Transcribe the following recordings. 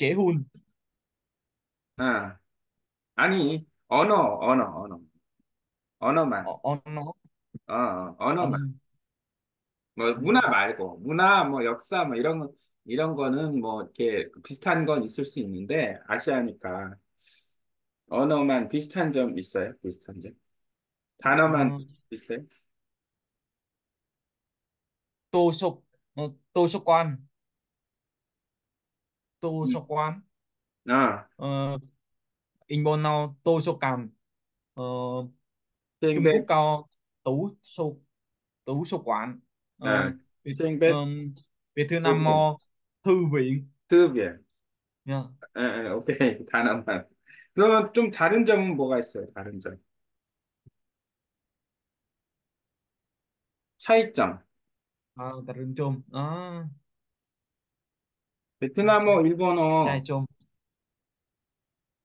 Hun. 아, 아니, 언어, 언어, 언어. 언어만. Ờ, nó. 어, 어, 언어만. 뭐, 문화 말고. 문화, 뭐, 역사, 뭐, 이런, 거- 이런 거는 뭐, 이렇게 비슷한 건 있을 수 있는데, 아시아니까. 언어만 비슷한 점 있어요? 비슷한 점. 단어만 ờ, 비슷해요? tô sô quan. Tô 음. sô quan. 아, Ờ, Inbono tô sô cằm. Ờ, Trung Quốc 땡배, có tú sô tú sô quán. 아, Ờ, Việt, 땡배, ờm, Việt Nam 투비엔, mò thư viện. 투비엔. Nha. 예, 예, 오케이. 단어만. 그러면 좀 다른 점은 뭐가 있어요? 다른 점. 차이점. Ờ, ta rừng trôm. Ờ, trai 베트남어, 일본어, trôm.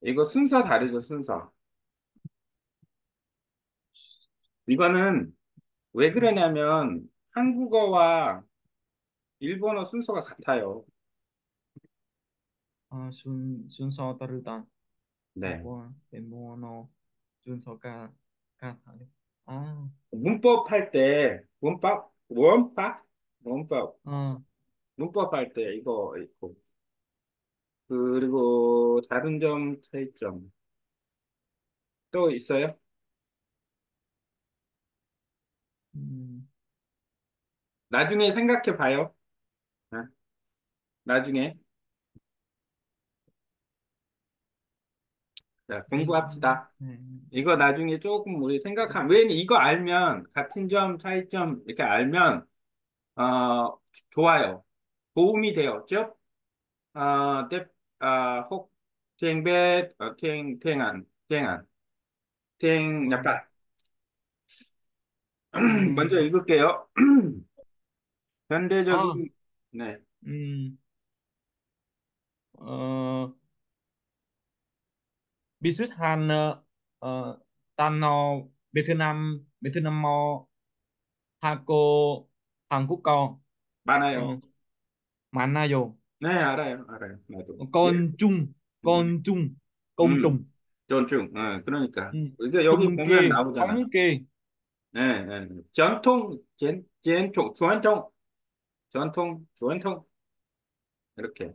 이거 순서 다르죠, 순서. 이거는 왜 그러냐면 한국어와 일본어 순서가 같아요. Ta rừng ta. Ờ, 네. so ca ca thải. À, 문법 할 때, 문법, 문법, 문법, ờ, 문법 할 때 이거 있고. 그리고 다른 점, 차이점. 또 있어요? 음, 나중에 생각해 봐요. 아, 나중에. 자, 공부합시다. này. 이거 나중에 조금 우리 생각하면, 왜냐면 이거 알면, 같은 점, 차이점 이렇게 알면, 어, 좋아요. 도움이 돼요. 죠? 어, 때, 어, 혹, 땡, 배, 어, 땡, 땡안, 땡안, 땡, Ờ, 약간. 먼저 음, 읽을게요. ờ, 현대적인, 네, 음, ờ, biết sức han ờ, tan no Việt Nam Việt Nam mò Hako Hàn Quốc co ờ, 많아요. 만나요 네, 알아요, 알아요. 나도. 예, con chung 음, con chung côn 음, trùng 존중. 어, 그러니까. ừ. 이게 여기 thống 보면 kê 나오잖아. thống kê 네, 네. 전통, 젠, 젠통, 전통, 전통, 전통. 이렇게.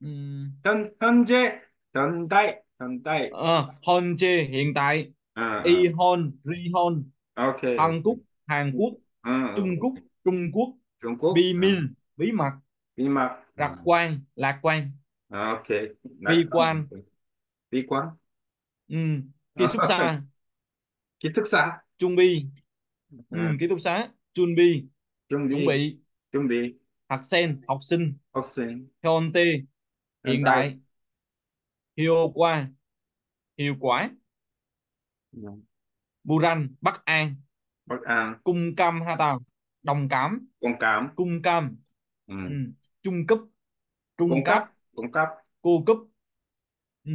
ừ. 현, 현재, 현대, 현대. Ờ, 현재 hiện tại 어, y 어. hon ri hon 오케이, Hàn Quốc 오케이. Hàn Quốc 어, 어, Trung Quốc 오케이. Trung Quốc 중국, bi 어, min bí mật 비막, lạc 어, quan lạc quan 어, 오케이. bi 낙관, quan 비관, ừ. ký túc xá 기특사, Trung bi ừ. 어, ký túc xá Trung bi chuẩn 준비, bị 준비, học sen học sinh 학생, Hyun tê hiện 현대, đại hiệu quả hiệu quả 음, Buran Bắc An 박안, cung cam ha tàu đồng cảm 공감, cung cam ừ. 음, trung cấp trung cấp 공갑, 공갑, cô cấp ừ.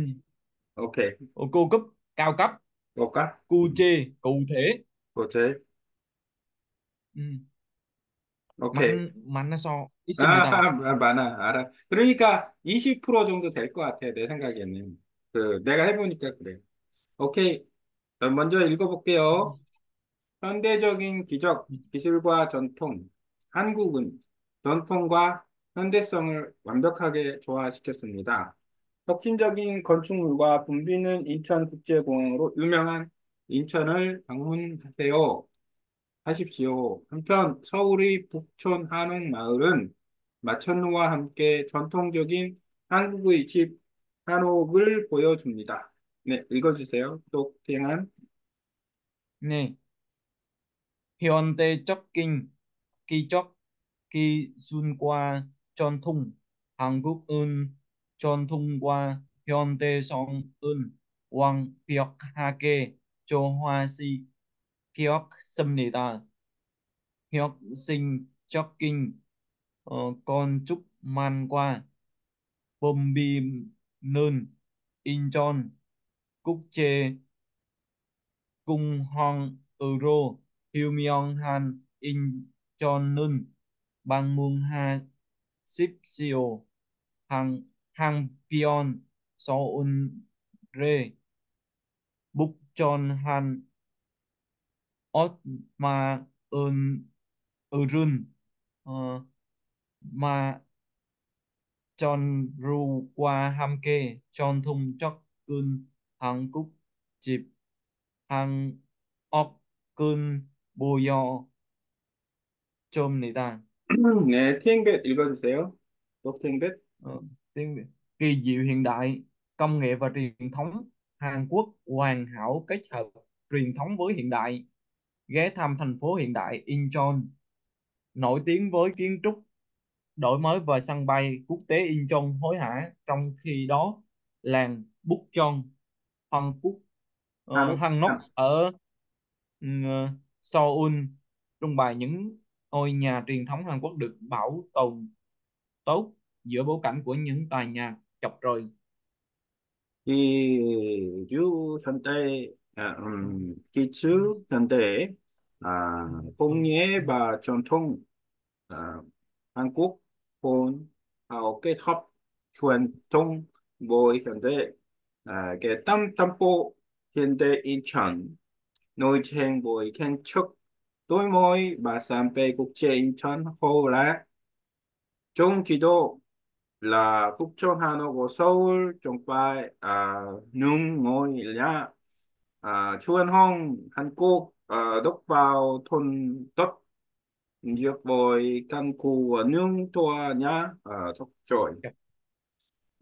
오케이. Ồ, cô cấp cao cấp 볼까? cu 음, chê cụ thể 뭐지? ừ. 오케이. mạnh mạnh là so 아, 있습니다 많아, 알아. 그러니까 20% 정도 될 것 같아, 내 생각에는. 그, 내가 해보니까 그래. 오케이. 그럼 먼저 읽어볼게요. 현대적인 기적, 기술과 전통. 한국은 전통과 현대성을 완벽하게 조화시켰습니다. 혁신적인 건축물과 붐비는 인천국제공항으로 유명한 인천을 방문하세요. 하십시오. 한편 서울의 북촌 한옥마을은 마천루와 함께 전통적인 한국의 집 한옥을 보여줍니다. 네, 읽어주세요. 똑땡한 nè hiện tê 전통 한국은 전통과 현대성은 완벽하게 조화시 되었습니다. 혁신적인 어, 건축만과 범비는 인천 국제 공항으로 유명한 인천은 방문하 mung ha sip sio hang Hangpyeong Seoul Bukchonhan Otma Eun Eun ờ, Ma Chonru qua 함께 전통 접근 한국 집 한옥은 모여 좀니다. 네, 티앵벳 읽어주세요. 또 티앵벳? Ờ, tiếng Việt. Kỳ diệu hiện đại, công nghệ và truyền thống Hàn Quốc hoàn hảo kết hợp truyền thống với hiện đại. Ghé thăm thành phố hiện đại Incheon, nổi tiếng với kiến trúc đổi mới và sân bay quốc tế Incheon hối hả. Trong khi đó, làng Bukchon, Hàn Quốc, uh, 한옥? Hanok ở ừ, Seoul trưng bày những ngôi nhà truyền thống Hàn Quốc được bảo tồn tốt giữa bối cảnh của những tòa nhà chọc trời. 기주 현대 아, 음, 기주 현대 아, công nghệ và truyền thống à, Hàn Quốc hôn hào kết hợp truyền thống với hiện đại à, cái tâm tâm bộ hiện đại Incheon nổi tiếng với kiến trúc đổi mới và sân bay quốc tế Incheon hậu là trong khi đó là Phúc-Chôn-Hà-Nội Seoul trong bài à, nung ngôi nhà à, Chuan Hong Hàn Quốc à, đốc vào thôn đất giúp với căn cứ nung tòa nhà à, thuộc trời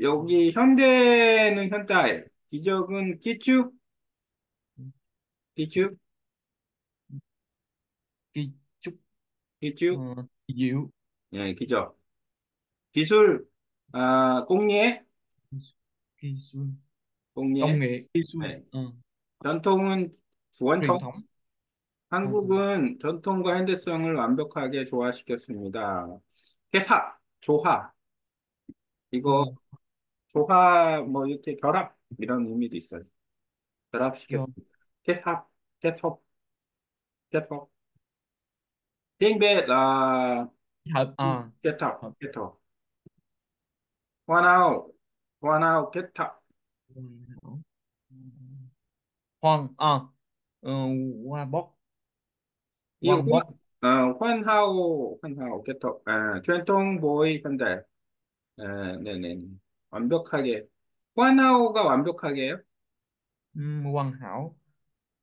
여기 현대는 현대 기적은 기축 기축 기축 ờ, kỳ diệu 예, 기적 기술 아, công nghệ nghệ kỳ xuân 네. ờ, 전통은 truyền 원통 thống ờ, 한국은 전통과 현대성을 완벽하게 조화시켰습니다. 회합, 조화. 이거 ờ, 조화 뭐 이렇게 결합 이런 의미도 있어요. 결합시켰습니다. hợp, kết hợp. Tiếng Việt là hợp ờ, kết hợp, hợp kết hợp. Hoàn hảo, hoàn hảo kết hợp. hoàn hảo. hoàng ờ ờ, hoa bóc 이 hoàng 환, bóc 어, 환하오, 환하오 kết hợp. 아, truyền thống với 현대. 아, 네네. 완벽하게. 환하오가 완벽하게요? ừm, hoàn hảo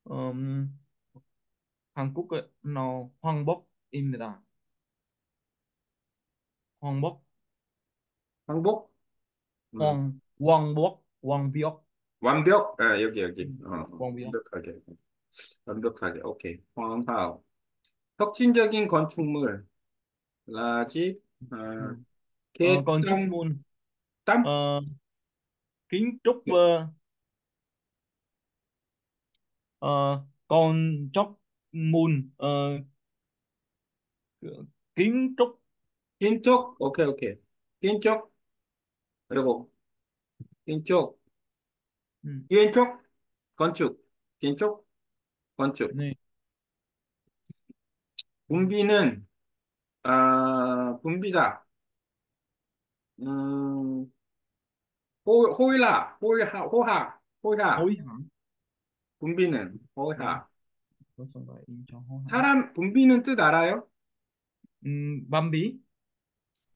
Ờm, Hàn Quốc ấy, nó hoàng bóc 입니다 bóc 항복? 음, bóc hoàng bióc 완벽? 아, 여기, 여기. 음, 어, 완벽하게. 완벽하게. 오케이. 황하오. 혁신적인 건축물. 라지, 아. Ờ, 개땀, môn 땀? ờ, kiến trúc ờ, ờ, chóc môn ờ, kiến trúc 흰쪽? 오케이, 오케이. 흰쪽? 그리고, 흰쪽. ừ. 왼쪽? 건축. 흰쪽? 건축. này 분비는, 아, 분비다. 음, 호, 호일라, 호일하, 호하, 호하. 분비는, 호하. hả 사람, 분비는 뜻 알아요? Bambi?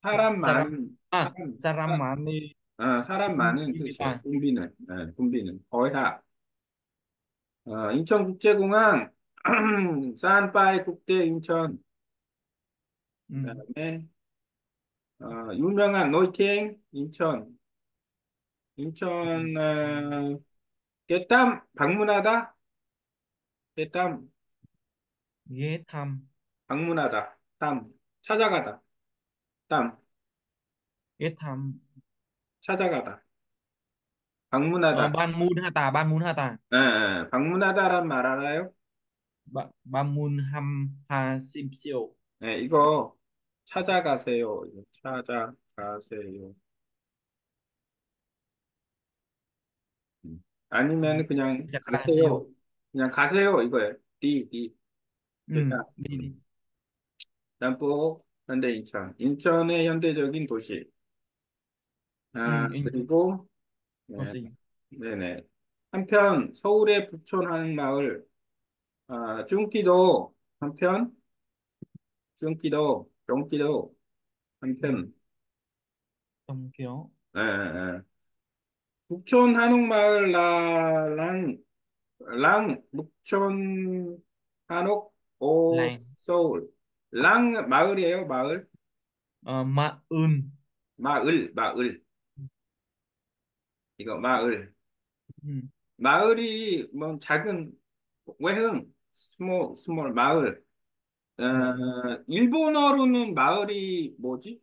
Sa- 사람 많은, à 사람, 사, Saramani 어, 사람 많은. Bimbipa 분비는, 네, 분비는. 거야. 어, 인천국제공항, 산파이 국대 인천, ừ. 그다음에 어, 유명한 노이팅 인천, 인천 어, 깨땀 방문하다, 깨땀 ghé thăm 방문하다, 땀 찾아가다, 땀 ghé thăm 찾아가다, 방문하다. Hata 예, 예, 방문하다란 말 알아요? Sim Siêu 네, 이거 찾아가세요. 찾아가세요. 음. 아니면 그냥 Siêu 가세요. 그냥 가세요. 이거예요. đi. ừ. 일단 đi đi 남부 현대 인천. 인천의 현대적인 도시. 아, 음, 인, 그리고, 어, 네, gì? 네네. 한편, 서울의 북촌 한 마을, 아, 쭝기도 한편, 쭝기도 Ừ, 한편, kiểu 예, 예, 예. 북촌 한옥마을 나랑, 랑, 북촌 한옥, 오, làng 서울. 랑, 마을이에요, 마을. Ma Ưn. 마을, 마을. 이거 마을. Ừ, 마을이 뭐 작은 외흥, 스몰, 스몰 마을. 어, 일본어로는 마을이 뭐지?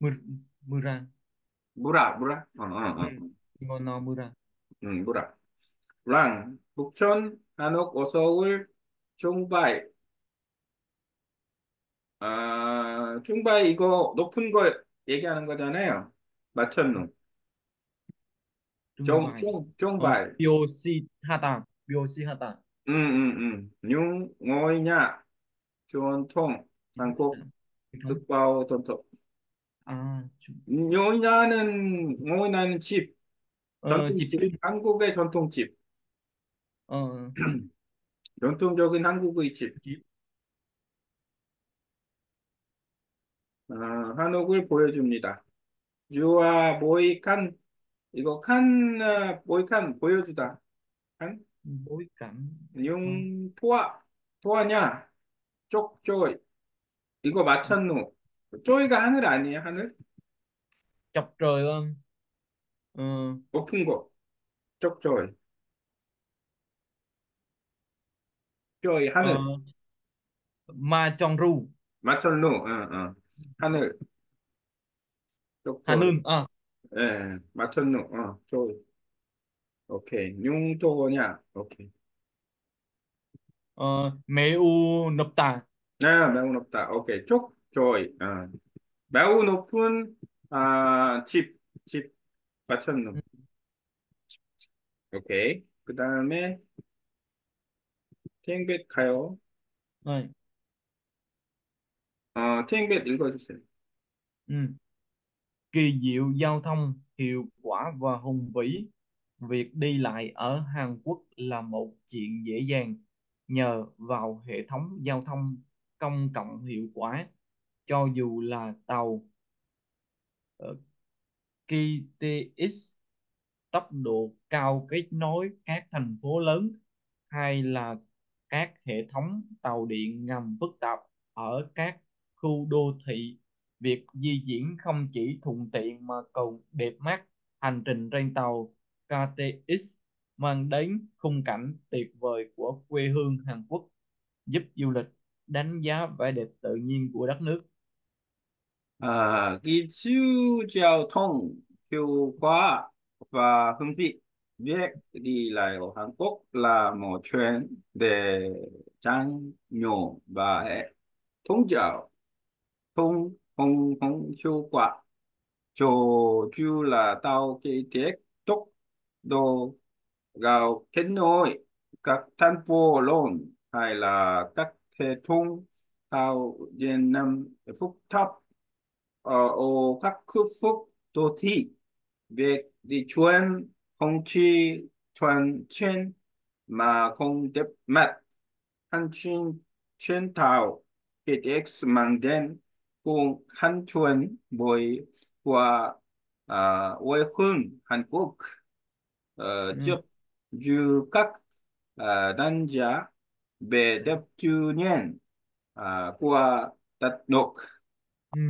Mur, Mura. 무라, 무라? 어, 어, 어. Ngo no Mura. 응, 무라. 랑, 북촌, 한옥, 어서울, 중바이. 아, 중바이 이거 높은 거 얘기하는 거잖아요. 맞췄노? Trung 중, bài. 중, Ờ, 중바이. Yoshihata. Yoshihata. 응, 응, 응. 융, ngôi 전통, 한국, thống. 뜻바오, 전통. À, chu- 요이나는, 요이나는 집, Chịp 전통집. 한국의 전통집, Ờ, 전통적인 한국의 집, Chịp. 어, 한옥을 보여줍니다. 주와 모이 칸, 이거 칸, 어, 모이 칸 보여주다. 칸. Ờ, 융, 토아, 토아냐, 쪽조이. 이거 맞췄노? 쪼이가 하늘 아니에요, 하늘? Trời ơn. Ờ, 높은 거, 쪽조이. 쪼이, 하늘. 맞췄노? 어, 어. 하늘, Hà 쪽조이. Nương. À, 예, 맞췄노? 어, 쪼이. 오케이. 융토냐? 오케이. U Nộp Tà. 네, 매우 높다. 오케이. 쪽 조이. 어. 매우 높은, 아, 집, 집. 맞췄노? Ừ, 오케이. 그 다음에, 팅벳 가요. Rồi. 어, 팅벳 읽어주세요. Ừ. Kỳ diệu giao thông, hiệu quả và hùng vĩ. Việc đi lại ở Hàn Quốc là một chuyện dễ dàng nhờ vào hệ thống giao thông công cộng hiệu quả. Cho dù là tàu ờ, KTX tốc độ cao kết nối các thành phố lớn hay là các hệ thống tàu điện ngầm phức tạp ở các khu đô thị. Việc di chuyển không chỉ thuận tiện mà còn đẹp mắt. Hành trình trên tàu KTX mang đến khung cảnh tuyệt vời của quê hương Hàn Quốc, giúp du lịch đánh giá vẻ đẹp tự nhiên của đất nước. À, ghi chú giao thông hiệu quả và hương vị. Việc đi lại ở Hàn Quốc là một chuyện để tránh nhộn và hệ thống giao thông không không hiệu quả. Chủ yếu là tao cái tiết tốc độ gạo, kết nối. Các thành phố lớn hay là các hệ thống tàu điện ngầm phức tạp ở ờ, các khu vực đô thị. Việc đi chuyển không chỉ chuyển trên, mà không đẹp mắt hành trình chuyến tàu KTX mang đến buổi qua à, quê hương Hàn Quốc ờ, ừ. giúp du các à, đánh giá về đẹp tự nhiên à, của đất nước Ừ.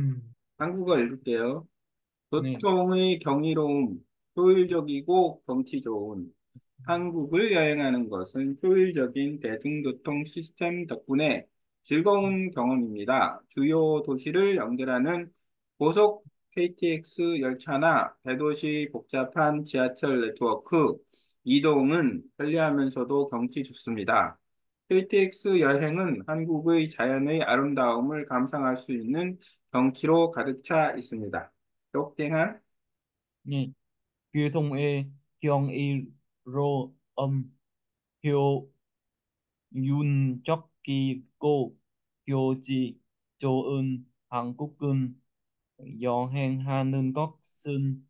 한국어 읽을 게요. nè 교통의 경이로움, 효율적이고 경치 좋은 한국을 여행하는 것은 효율적인 대중교통 시스템 덕분에 즐거운 경험입니다. 주요 도시를 연결하는 고속 KTX 열차나 대도시 복잡한 지하철 네트워크 이동은 편리하면서도 경치 좋습니다. KTX 여행은 한국의 자연의 아름다움을 감상할 수 있는 경치로 가득 차 있습니다. 똑땡한 âm hyo yun chok ki ko kyo chi cho eun hang kuk kun 여행하는 것은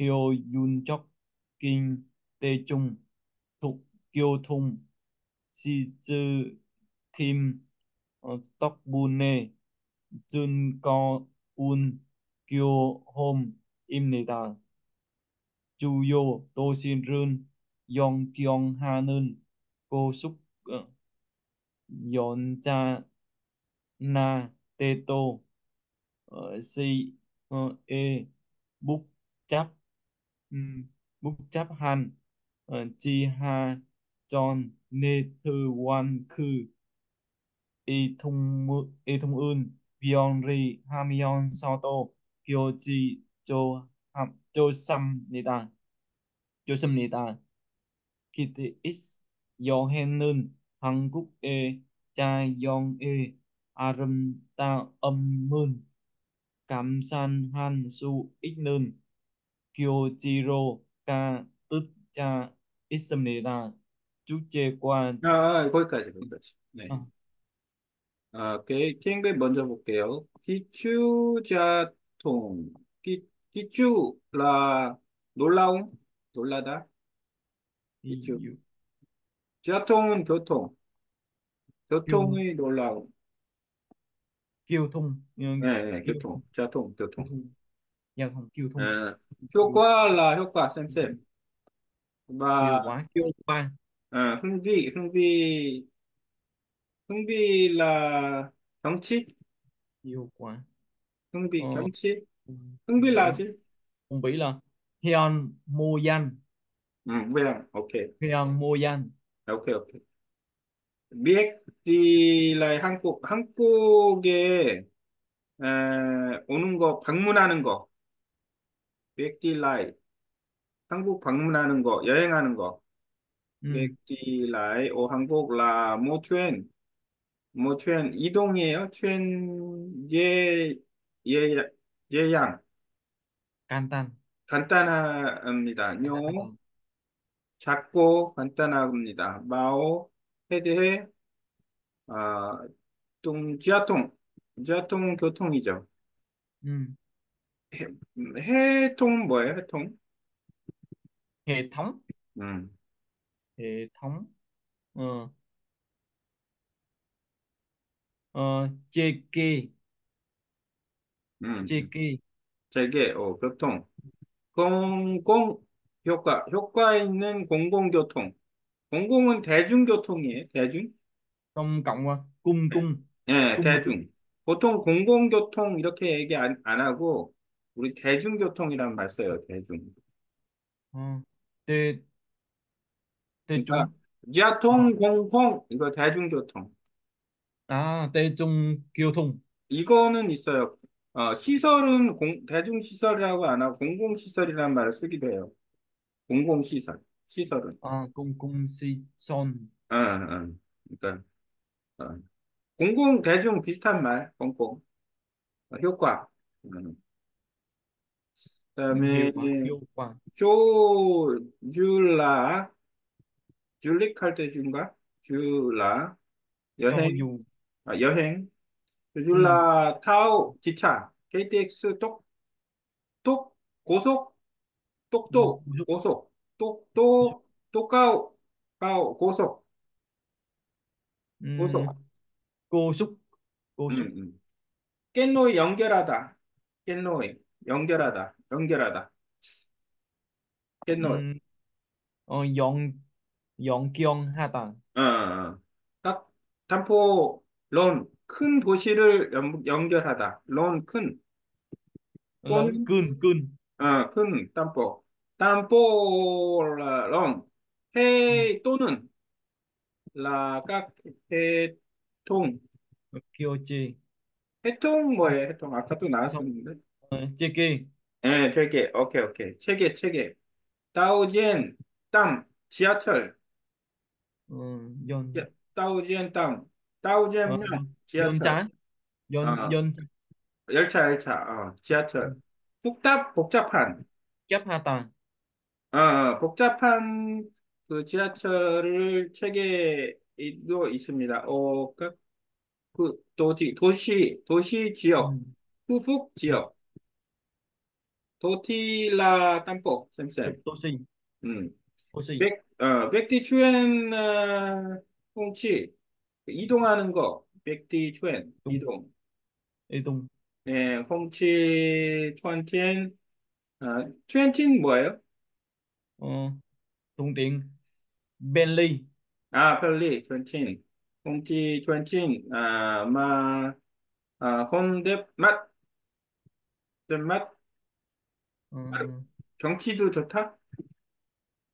효율적인 대중 교통 시스템 어, 덕분에 즐거운 경험입니다. 주요 도시를 연결하는 고속 어, 연자 나 대도 ờ, si ờ, e 복잡 음, 복잡한 어, 지하전 네트워크 이통 이통은 비용리하면서도 교지 조 좋습니다. 좋습니다. KTX 여행은 한국의 자연의 아름다움을 감상할 수 있는 교지로가 뜻자 있습니다. 주제과 아, 아, 거기까지, 거기까지. 네. 어, 아, 오케이. 킹글 먼저 볼게요. 기추자통. 기, 기추라, 놀라움? 놀라다? 기추. 이- 자통은 교통. 교 교통의 놀라움. 교통 어, 네, 네, 교통. 교통 자통, 교통. 교통 giao thông giao thông 어, 효과 là 효과, 쌤쌤. hiệu Và quả hiệu quả ờ, hương vị, hương vị, hương vị là 경치? hiệu quả hương vị ờ, 경치? hương vị là gì? không biết là hiện mô danh Ừ, vâng, ok. hiện mô danh ok, ok. Là 한국, 한국에 에, 오는 거, 방문하는 거. 미액디 라이, 한국 방문하는 거, 여행하는 거. ừ. 미액디 라이, 오 한국 라, 뭐 chuyến, 뭐 chuyến, 이동이에요? chuyến 예, 예, 예양. 간단 간단합니다. 요, 작고 간단합니다. 마오, 헤드해, 아, 동, 지하통. 지하통 교통이죠. ừ. 해, 해통 뭐예요? 해통? thống 음, ờ ờ chê kê 음. chê kê 재개, 어, 교통. 공공 효과, 효과 있는 공공교통. 공공은 대중교통이에요. 대중? công cộng cung 네. cung 예, cung 대중. 보통 공공교통 이렇게 얘기 안, 안 하고 우리 대중교통이란 말 써요. 대중. ờ tê tê 그러니까 trung ờ 지하통, 공공 이거 대중교통. à tê trung giao thông 이거는 있어요. 어, 시설은 공, 대중시설이라고 안 하고 공공시설이라는 말을 쓰기도 해요. 공공시설, 시설은. cung cung si son 어, 어. 그러니까 어, 공공, 대중 비슷한 말, 공공. 어, 효과. 음. 그다음에 quả hiệu quả 조줄라, 줄릭 할때 준가? 줄라, 여행, dù 아, 여행. ừ, 조줄라 타오, 기차, KTX 똑, 똑, 고속, 똑똑, 고속, 똑 똑, 똑가오, 가오, 고속, ừ, 고속. cô xúc cô 음, xúc 음. 깻노이 연결하다, 깻노이 연결하다, 연결하다, 깻노이. dọn dọn kion ha ta 어, 어. 딱 담보 론, 큰 도시를 연, 연결하다. 론, 큰 또는 cơn cơn 어, 큰 담보. Ừ. 해 또는 라, 각 해통. kyochi 해통 뭐예요? 해통 아까도 나왔었는데. ờ, cheki 예, 되게 오케이 오케이. 체계 체계. 다우젠 땅 지하철. ờ, dọn 지- 다우젠 땅. ờ, 다우젠 dọn 지하철. trái dọn 어, dọn 열차 열차. 어. 지하철. 복잡 복잡한. 어, 어, 복잡한 그 지하철을 체계도 있습니다. 어, 그, 그 도시 도시 도시. 지역. 후북 ừ. 지역. 도티라 땀복 쌤쌤. Toshi 음. Toshi 백, 어, 백디 추엔 어, 홍치 이동하는 거. 백디 추엔 이동. Tung 예, 홍치 추안티엔 아, 추엔틴 뭐예요? ờ, Tung tiện Bentley 아, 별리 추엔틴. 홍치 추엔틴 아, 마 아, 혼뎁 맛. 맛. ờ, 경치도 좋다.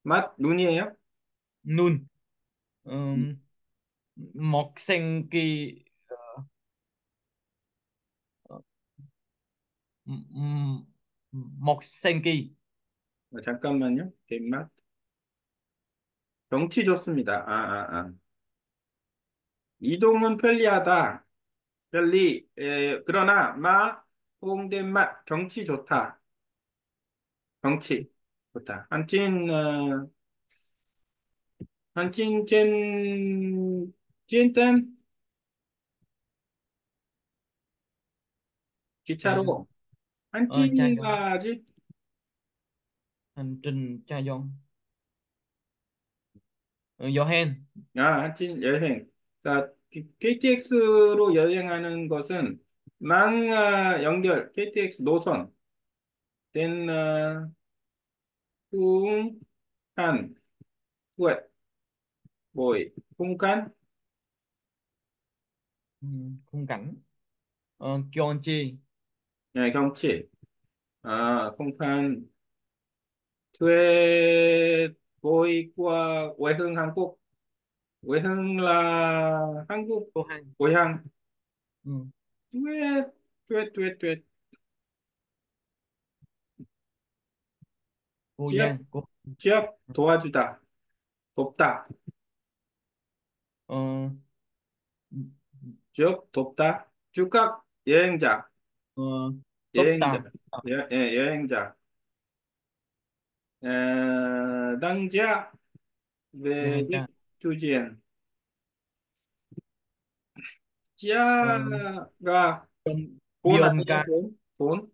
맛 눈이에요? Nun ờ, một sen kỳ ờ, m- m- một sen kỳ 어, 잠깐만요. 갯맛. 경치 좋습니다. 아, 아, 아. 이동은 편리하다. 편리. 에, 그러나 마 홍된 맛 경치 좋다. 경치 좋다. 한찐 어, 한찐 찐 찐땐 기차로 Yon 한찐까지 hành trình cha Yon ờ, Johan 아, 한찐 여행. 자, KTX로 여행하는 것은 망 아, 연결 KTX 노선 된 어, 쿵, 칸, 굿, 보이, 쿵칸, ừ, khung cảnh ờ, Gyeonggi 네, 경치, 아, 쿵칸, 트웨, 보이과 외흥 한국, 외흥 라 한국 고향, ừ. 트웨, 트웨, 트웨, 트웨, Cô 지역, Giang cô 지역 도와주다, 돕다, ờ, 지역 돕다, 주각 여행자, ờ, 여행자, Topta Ờ, 여, 예, 여행자, 지하가 Biom 돈?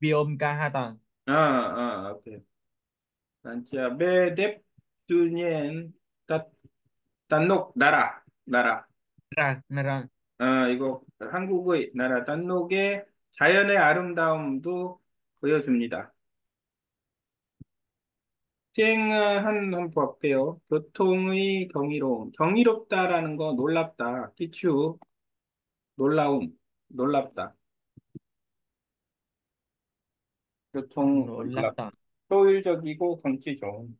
Biomka Hata 아, 아, 오케이. 단지야 베뎁 두니엔 따 단녹 나라 나라. Ra Nara 아, 이거 한국의 나라 단녹의 자연의 아름다움도 보여줍니다. 시행한 한번 볼게요. 교통의 경이로움. 경이롭다라는 거 놀랍다. 기추 놀라움 놀랍다. 교통 놀랍다. 놀랍다 효율적이고 경치 좋은.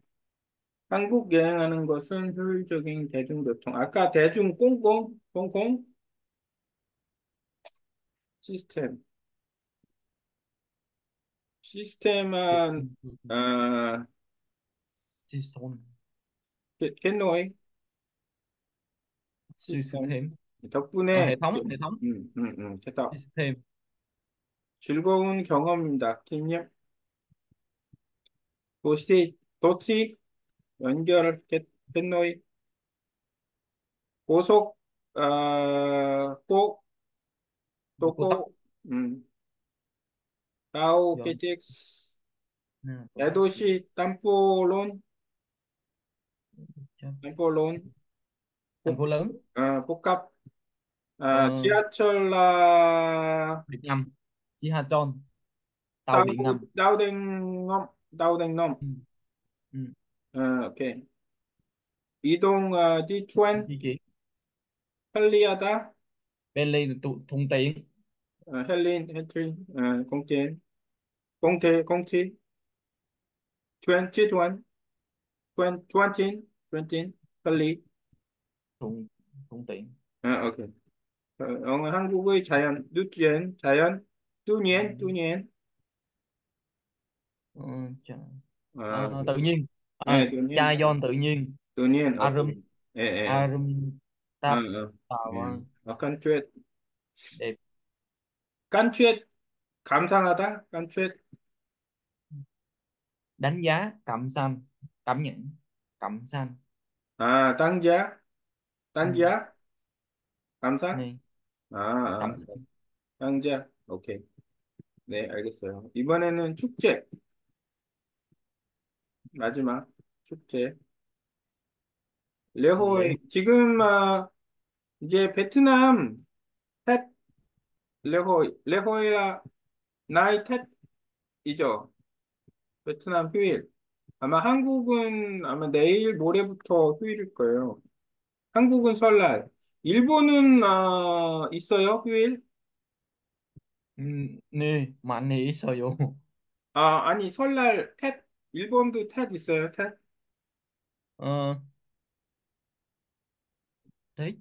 한국 여행하는 것은 효율적인 대중교통. 아까 대중 공공, 공공 시스템. 시스템은, 어, System 겟- 겟노이 시스템. System ờ, 덕분에, thống hệ thống 음, 음, 음, 됐다. System 즐거운 경험입니다. kinh 도시, 도시, 연결, 겟, 겟노이, 고속, 어, 꼭, 또 cô tóc 꼭, 음, 다오, cô tóc 대도시, 땀볼론, Chắc- 땀볼론, thành phố lớn 어, 복합, 아, ờ, 지하철라, Việt Nam Jihacheon tàu 다우, điện ngầm 다우댕넘, 다우댕넘, ừ. Ừ. 어, 오케이. 이동, 어, 디추엔, di chuyển 편리하다, Bentley là tụ thuận tiện 어, 헬린, 헬트리, 어, 공티, 공태, 공티, 추엔, 치투엔, 추엔, 추안틴, 추엔틴, 편리, thuận thuận tiện 어, 오케이. 어, 어, 한국의 자연, 누지엔, 자연, ừ. 뚜니엔, 뚜니엔, ờ, chà- 어, ờ, tự nhiên 네, à, 뚜니엔, Chaeyeon tự nhiên 뚜니엔, Arum 오케이. 예, 예. Arum 어, Tap 어, tàu 예. ờ, 어, 깐추엣, đẹp 깐추엣, 감상하다, 깐추엣, đánh giá cảm xanh cảm nhận xanh 아, 땅지야, ừ. 딴지야, 감상, này 아, 아, xanh 땅지야, 오케이. 네, 알겠어요. 이번에는 축제, 마지막 축제. 레호이, lễ 지금, 아, 이제 베트남 텟 레호이, 레호이라 나이 텟이죠. 베트남 휴일. 아마 한국은 아마 내일 모레부터 휴일일 거예요. 한국은 설날. 일본은, 아, 있어요, 휴일? 음, 네 많이 있어요. 아, 아니, 설날 텟, 일본도 텟 있어요, 텟? 어, đấy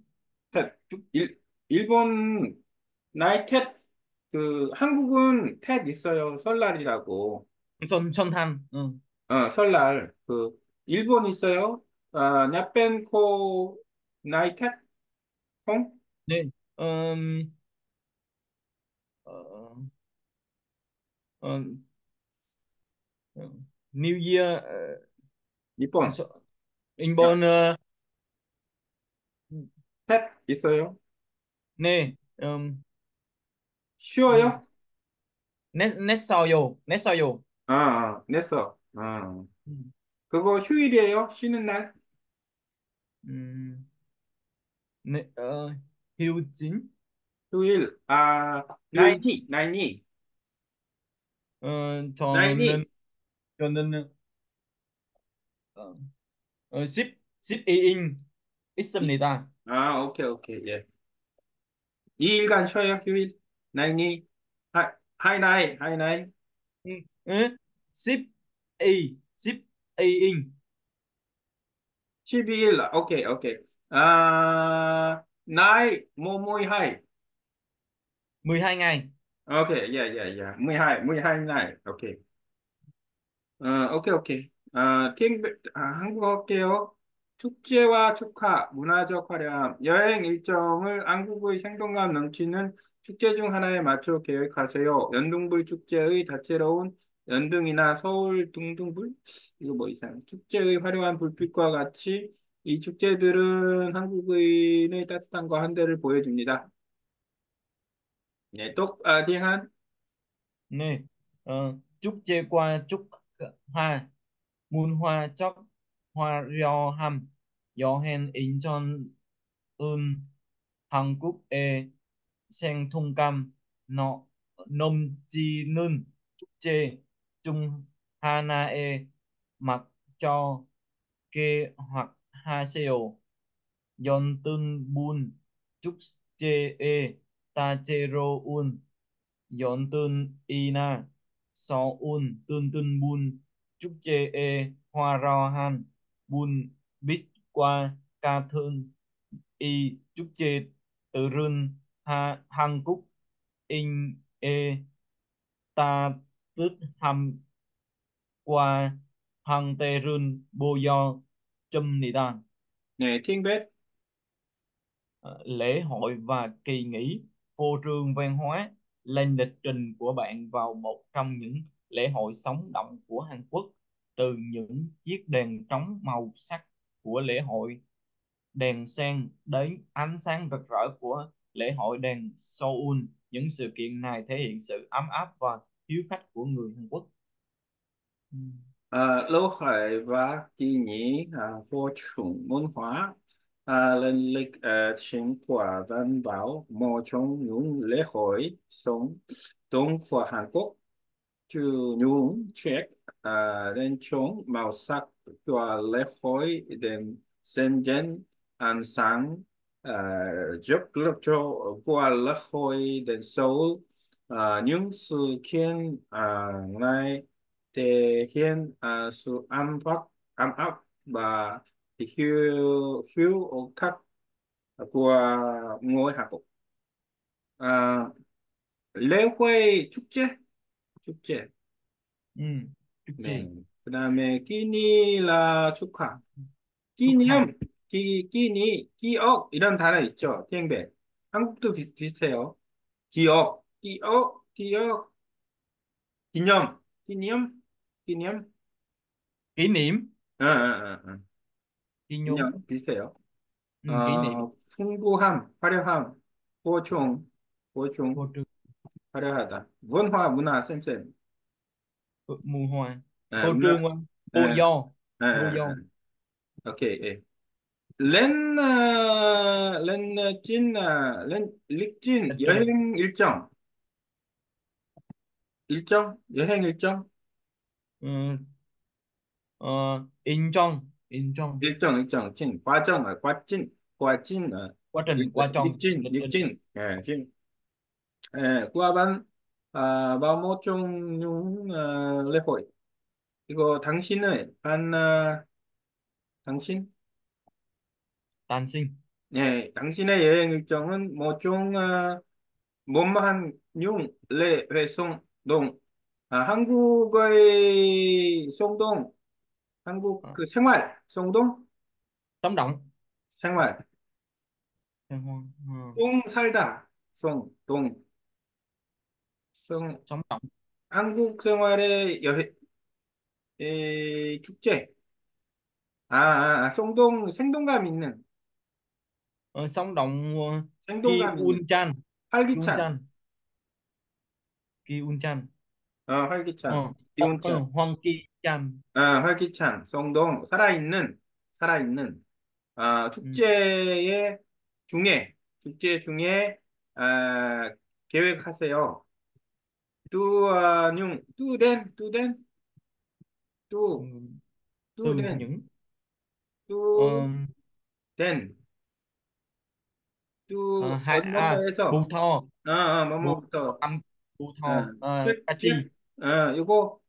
텟. 일, 일본 나이 텟, 그, 한국은 텟 있어요, 설날이라고. xuân thanh ừ. 어, 설날. 그, 일본 있어요? 아, 냐펜코 나이 텟? 콩? 네 음, ờ, ờ, ờ, New Year ờ, 일본. so- 인본 ờ, 텟 있어요? 네 음, 음, 쉬워요? 넷 넷서요 넷서요 아, 아, 냈어. 아, 음, 그거 휴일이에요? 쉬는 날? 음, 네, 어, 헤우진, 휴일. 아, 헤우, 나이니, 나이니, 어, 저는, 나이니. 저는, 어, 어, 10, 12인 있습니다. 아, 오케이, 오케이. 예. 2일간 쉬어요, 휴일. 나이니. 하이, 하이나이, 하이나이. 응, 응? 10, A, 12인. 12일. 오케이, 오케이. 아, 나이 뭐뭐이 하이. 12 ngày. Okay, yeah, yeah, yeah. 12, 12 ngày. Okay. 어, 오케이, 오케이. 어, 팀, 아, 한국어 할게요. 축제와 축하, 문화적 화려함, 여행 일정을 한국의 생동감 넘치는 축제 중 하나에 맞춰 계획하세요. 연동불 축제의 다채로운 연등이나 서울 둥둥불? 이거 뭐 이상. 축제의 화려한 불빛과 같이 이 축제들은 한국인의 따뜻함과 한대를 보여줍니다. 네, 똑, 아, 리한? nè ờ, chúc chê qua chúc hoa muôn hoa chót hoa ryo ham gió hen in chon ưn Hàn Quốc e sen thung cam nọ nôm chi nương chúc chê chung hanae mặc cho kê hoặc ha seo yon tun bun chúc chê e ta chê ro un yon tun ina so un tun tun bun chúc chê e hoa ro han bun bít qua ca thương y chúc chê từ Rưng ha Hàn Quốc in e ta tước tham qua hang tê run bô do châm nì đàn. Nè thiên bếp ờ, lễ hội và kỳ nghỉ phô trương văn hóa lên lịch trình của bạn vào một trong những lễ hội sống động của Hàn Quốc từ những chiếc đèn trống màu sắc của lễ hội. Đèn sen đến ánh sáng rực rỡ của lễ hội đèn Seoul những sự kiện này thể hiện sự ấm áp và hiếu khách của người Hàn Quốc Ừ. à, lâu hải và kỳ nghỉ à, vô chủng văn hóa à, lên lịch à, chính quả văn bảo một trong những lễ hội sống đông của Hàn Quốc trừ những chiếc à, đèn trống màu sắc và lễ hội đèn sen dân ánh sáng à, rực rỡ của lễ hội đèn Seoul à, những sự kiện à, này thể hiện à, sự ấm áp, ấm áp và hiếu hiếu khách của người Hàn Quốc. 아, lễ hội 축제, 축제. Ừ. Chúc 네. chị 그다음에 끼니라 축하. chúc hạ 끼니엄, 끼, 끼니, 끼억 이런 단어 있죠. 땡배. 한국도 비, 비슷해요. 기억, 끼억, 끼억, 기념, 기념, 기념. 어, 어, 어, 어. kỷ 기념 nhung 비슷해요. niệm 어, 풍부함, 화려함, 보충, 보충. vô trường 화려하다.文화, 문화, 쌤쌤. mùa hoa 예, phô trương 문화, không 예, vô do 예, 예, do 예. 오케이, 예. 렌, 어, 렌, 찐, 어, 렌, 릭진, lịch trình 여행 일정. 일정? 여행 일정? in trong in trong 일정, 일정, 찐, 과정, 어, 과찐, 과찐, 어, quá trình 일정, qua trong 릭진, lịch trình 릭진, 예, 찐. 예, 꾸아반, 아, 마모종융, 어, 레호이. 이거 당신의, 반, 어, 당신? sinh 예, 당신의 여행 일정은 뭐종, 어, 뭐뭐한 융, 레, 회송, 동. 아, 한국의 송동, 한국 Ờ, 그 생활, 송동? sống động 생활. Ờ, ờ, 동 살다, 송, 동. 송, sống động 한국 생활의 여, 에, 축제. 아, 아, 아, 송동, 생동감 있는, Ờ, sống động ờ, Ki 생동감 있는, Un 활기찬, Chan Chan 어, 활기찬, ờ, 기운찬, Hoàng Ki Chan 어, 활기찬, 송동, 살아있는, 살아있는, 아. 축제의 중에, 축제 중에, 아, 계획하세요. 뚜아뇽, 뚜덴, 뚜덴. 뚜, từ 뚜덴, 뚜, 어, Bù 뭐뭐해서, Thọ 어, 어, 뭐뭐부터, âm Bù 어, Thọ ờ, 책, Ca 책, Chi 어, 이거,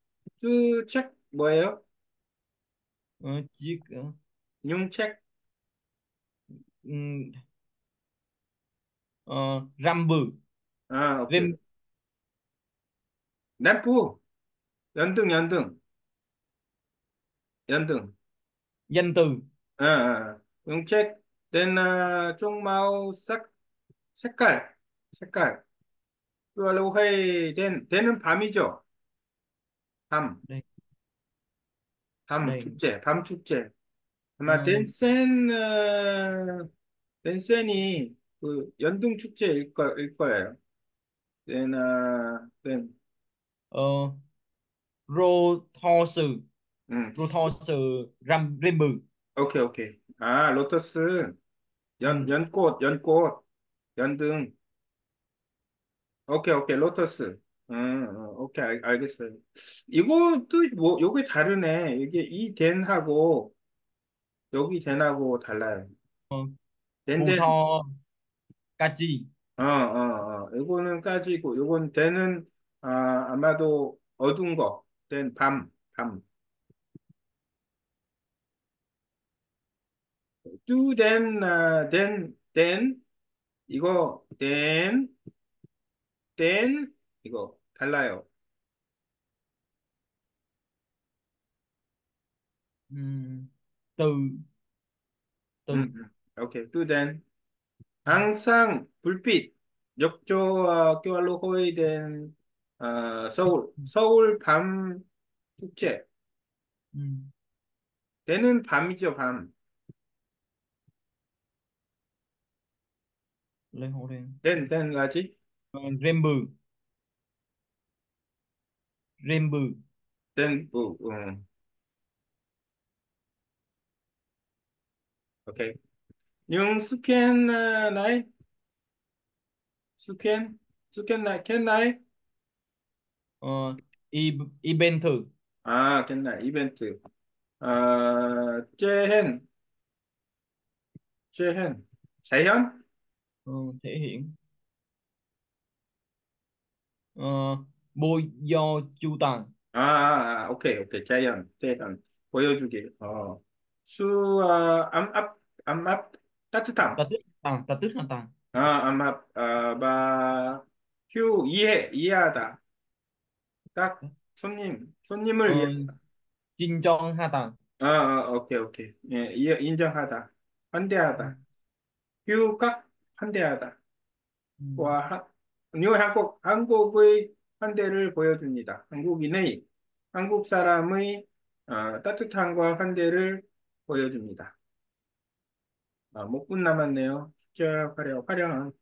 뚜, 책, 뭐예요? ờ, chiếc ờ, 융책, ừm, ờ, răm bự 아, 오케이. rem 램프, 연등, 연등, 연등, danh từ. 어, 어, 융책, 된, 어, 쪽마우, sắc, 색깔, 색깔. 뚜알로헤이, 된, 된은 밤이죠? 밤, đây 밤 đây 축제, 밤 축제. 아마 ờ, 덴센, 어, 덴센이 그 연등 축제일 거, 일 거예요. 덴, 어, 덴, ờ, rô tho sử 음, răm rem bự 오케이, 오케이. 아, 로터스, 연, ừ. 연꽃, 연꽃, 연등. 오케이, 오케이, 로터스. 음, 어, 오케이, 알, 알겠어요. 이것도 뭐, 요게 다르네. 이게 이 덴하고, 여기 덴하고 달라요. 덴덴, Ca Chi 어, 어, 어. 요거는 까지고, 요건 덴은, 아, 아마도 어두운 거. 덴, 밤, 밤. 뚜, 덴, 아, 덴, 덴. 이거, 덴, 덴. 이거, 달라요. Ừm, từ 음, từ 음. 오케이, 뚜, 덴. 항상 불빛, 역조, 어, 껴알로 호이된, 어, 서울, 서울 밤 축제. Ừm, 덴은 밤이죠, 밤. 덴, 덴, 라지? Ờ, rem bự rem bự 덴, 부, 음, 오케이. 융, 스캔, 어, 나이? 스캔? 스캔, 나이? 캔, 나이? ờ, i event thử 아, 캔, 나이. 이벤트. 아, 째헨, 째헨. 재현? ờ, thể hiện chu toàn 아, 아, 아, 오케이, 오케이. 재현, 재현. 보여주기. 어. 수, 아, 암, 앞, 암, 앞, 따뜻함. tích hoàn toàn 아, 암, 앞, 아, 바, 휴, 이해, 이해하다. 딱, 손님, 손님을 이해하다. ha tàn 아, 아, 오케이, 오케이. 예, 이해, 인정하다. 환대하다. 휴각, 환대하다. ừm, 와, 하, 뉴 한국, 한국의 환대를 보여줍니다. 한국인의, 한국 사람의 어, 따뜻함과 환대를 보여줍니다. 아, 몇분 남았네요. 진짜 화려, 화려한.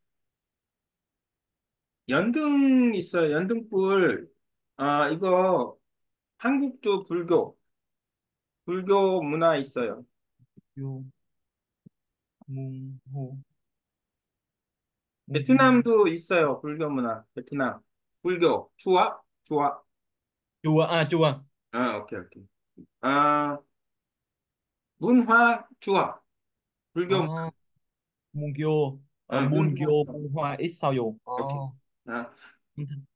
연등 있어요. 연등불. 아, 이거 한국도 불교, 불교 문화 있어요. hô muôn hô 베트남도 있어요. 불교 문화. 베트남. 불교. 추화? 추화. chùa à chùa 아, 오케이, 오케이. 아, 문화 추화. 불교 문화. 아, 문화 kiô 추화. muôn hoa ít sao dù à, 오케이. 아,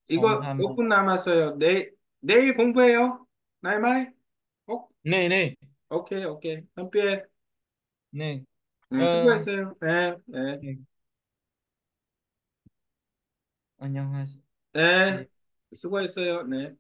이거 tham 5분 남았어요. 내일, 내일 공부해요. 나이마이? 어? nè nè 오케이, 오케이. 함께. nè 음, ờ, 수고했어요. 네, 네. nè 안녕하세요 네. 수고했어요. 네.